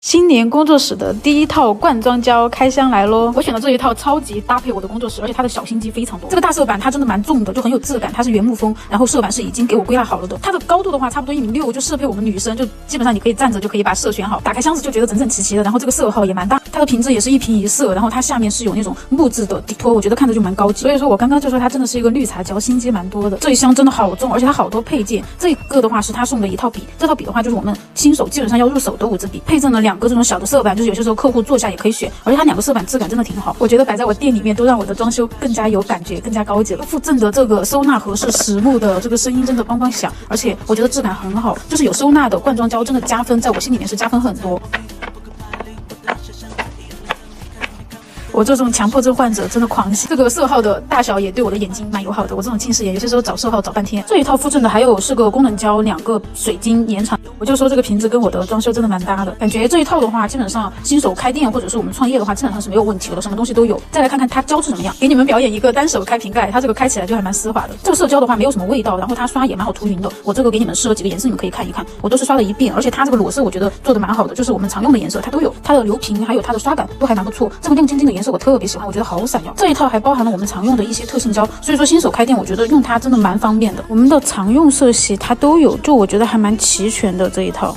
新年工作室的第一套罐装胶开箱来喽！我选的这一套超级搭配我的工作室，而且它的小心机非常多。这个大色板它真的蛮重的，就很有质感。它是原木风，然后色板是已经给我归纳好了的。它的高度的话，差不多一米六，就适配我们女生，就基本上你可以站着就可以把色选好。打开箱子就觉得整整齐齐的，然后这个色号也蛮大。它的瓶子也是一瓶一色，然后它下面是有那种木质的底托，我觉得看着就蛮高级。所以说我刚刚就说它真的是一个绿茶胶，心机蛮多的。这一箱真的好重，而且它好多配件。这个的话是他送的一套笔，这套笔的话就是我们新手基本上要入手的五支笔，配赠了两两个这种小的色板。就是有些时候客户坐下也可以选，而且它两个色板质感真的挺好，我觉得摆在我店里面都让我的装修更加有感觉，更加高级了。附赠的这个收纳盒是实木的，这个声音真的邦邦响，而且我觉得质感很好，就是有收纳的罐装胶真的加分，在我心里面是加分很多。我这种强迫症患者真的狂喜，这个色号的大小也对我的眼睛蛮友好的。我这种近视眼，有些时候找色号找半天。这一套附赠的还有是个功能胶，两个水晶延长。我就说这个瓶子跟我的装修真的蛮搭的，感觉这一套的话，基本上新手开店或者是我们创业的话，基本上是没有问题的，什么东西都有。再来看看它胶质怎么样，给你们表演一个单手开瓶盖，它这个开起来就还蛮丝滑的。这个色胶的话没有什么味道，然后它刷也蛮好涂匀的。我这个给你们试了几个颜色，你们可以看一看，我都是刷了一遍，而且它这个裸色我觉得做的蛮好的，就是我们常用的颜色它都有，它的流平还有它的刷感都还蛮不错。这个亮晶晶的颜色我特别喜欢，我觉得。好闪耀，这一套还包含了我们常用的一些特性胶，所以说新手开店，我觉得用它真的蛮方便的。我们的常用色系它都有，就我觉得还蛮齐全的这一套。